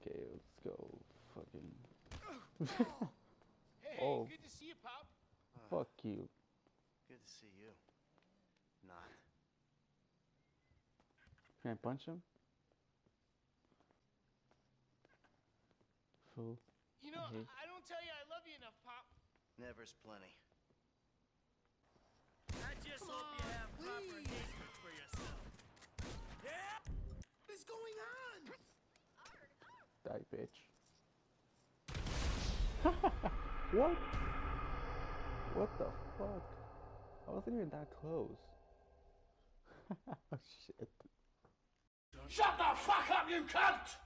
Okay, let's go. Fucking. Hey, Oh. good to see you, Pop. Fuck you. Good to see you. Not. Can I punch him? Fool. You know, Mhm. I don't tell you I love you enough, Pop. Never's plenty. I just hope you have proper engagement for yourself. Yeah? What is going on? Die, bitch. what? What the fuck? I wasn't even that close. oh shit. Shut the fuck up, you cunt!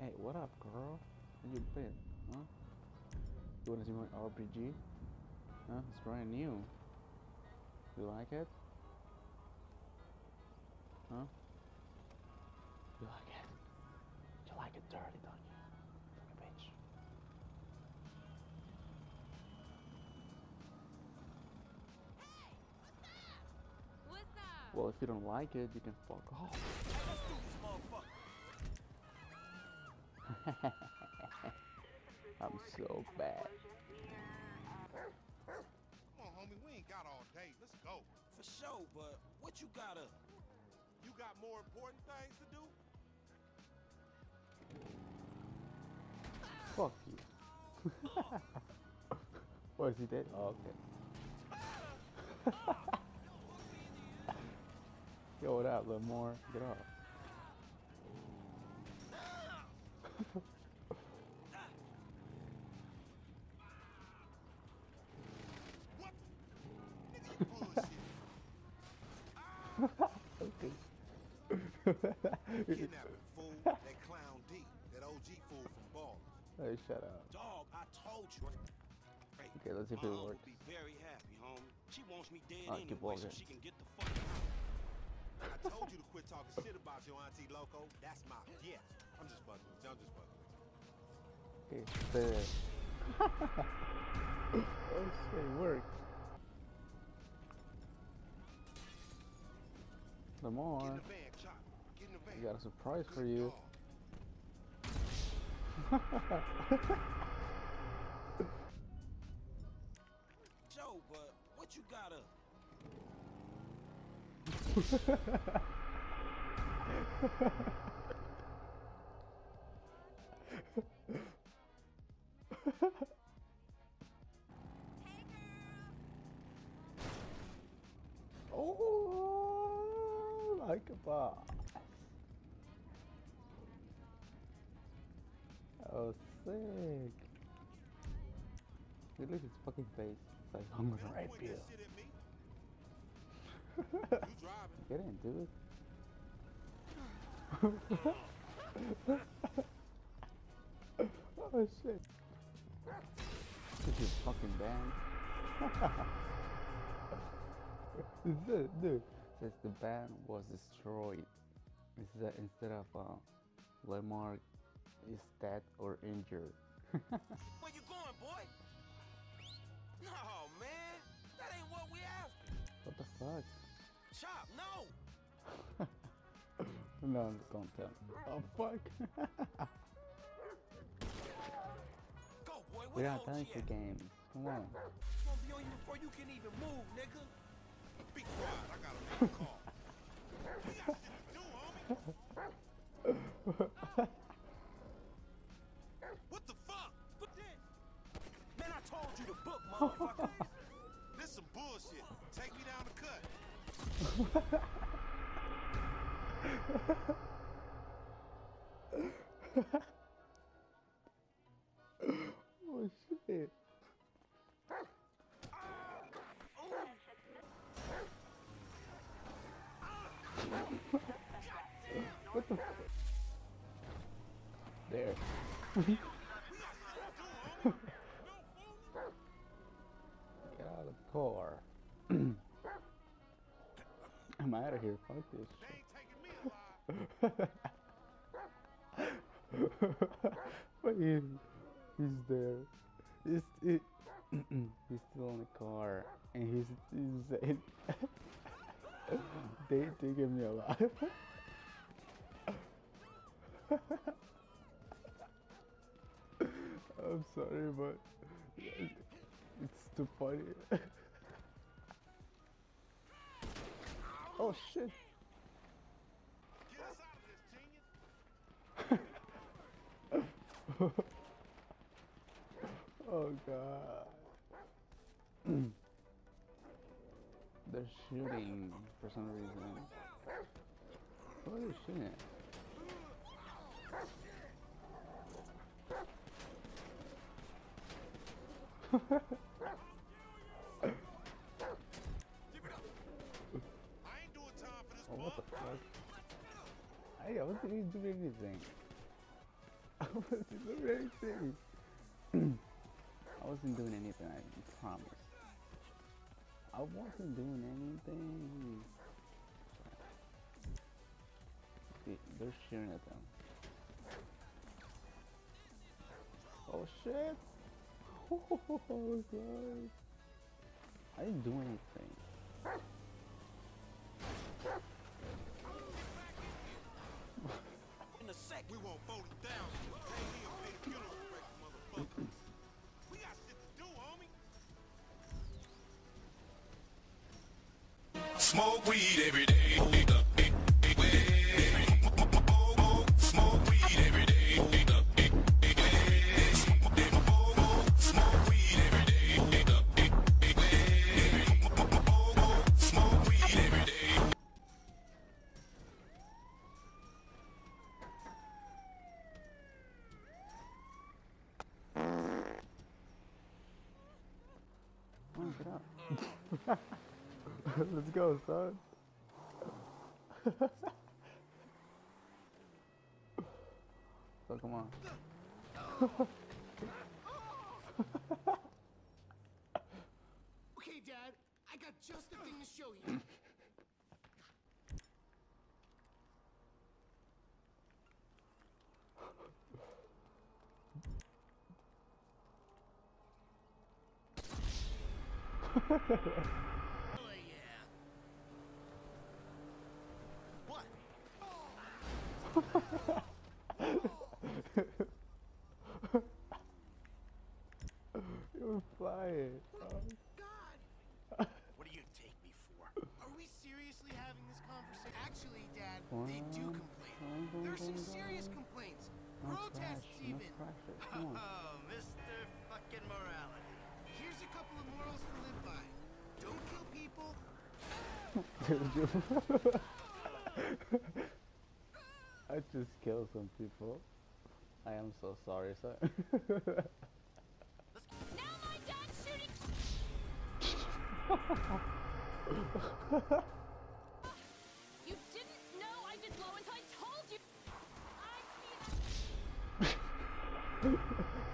Hey, what up, girl? How you been? Huh? You wanna see my RPG? Huh? It's brand new. You like it? Huh? Dirty, don't you? Like a bitch. What's up? Well, if you don't like it, you can fuck off. I'm so bad. Come on, homie, we ain't got all day. Let's go. For sure, but what you gotta? You got more important things to do? Fuck you. what is he dead? Oh, okay. Yo, what up, Lamar? Get off. What? Nigga, you bullshit. okay. Kidnapping fool. Hey, shut up. Dog, I told you. Hey, Okay, let's see if it works. be very happy, homie. She wants me dead Alright, keep anyway, so she can get the fuck out. I told you to quit talking shit about your auntie Loco. That's my yes. I'm just fucking with you. I'm just fucking with you. Okay, stay there. oh shit, it worked. Get in the van, Chop. Get in the van. I got a surprise for you. dog. Joe, but what you gotta? Oh, like a boss. Oh, sick. Dude, look at his fucking face. It's like, I'm gonna Don't rape you. that shit at me. You driving. Get in, dude. oh shit. This is fucking banned. dude, dude, says the band was destroyed. Instead, instead of uh, Lamar is dead or injured. Where you going, boy? No, man. That ain't what we after. what the fuck? Chop, no. No, don't tell me. Oh fuck. Go, boy. we got time for games. Come on. Gonna be on you before you can even move, nigga. Be quiet. I gotta make a call. We got shit to do, homie. Motherfucker. This some bullshit. Take me down the cut. Oh shit. what the? There. out of here. Fuck this. but he, he's there. He's, he, he's still in the car, and he's, he's saying they taking me alive. I'm sorry, but it's too funny. Oh shit! Oh god. They're shooting for some reason. What are they shooting at? what the fuck? Hey, I wasn't even doing anything. I wasn't doing anything. I wasn't doing anything, I promise. I wasn't doing anything. They're shooting at them. Oh shit! Oh god! I didn't do anything. In a sec. We won't fold it down. Pay me and pay the funeral director, motherfucker. we got shit to do, homie. Smoke weed every day. Let's go, son. so oh, come on. Okay, Dad, I got just the thing to show you. oh yeah. What? You're flying. Oh, God! What do you take me for? Are we seriously having this conversation? Actually, Dad, they do complain. There's some serious complaints. Protests, even. Oh, Mr. fucking morality. Here's a couple of morals to live by. Don't kill people. I just killed some people. I am so sorry, sir. Now my dad's shooting. You didn't know I did until I told you. I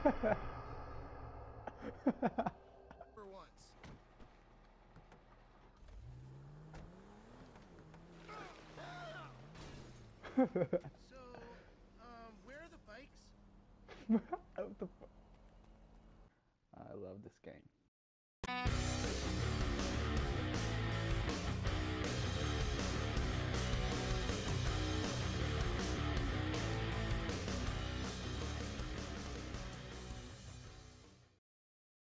that. For once. so, um, where are the bikes? What the fu- I love this game.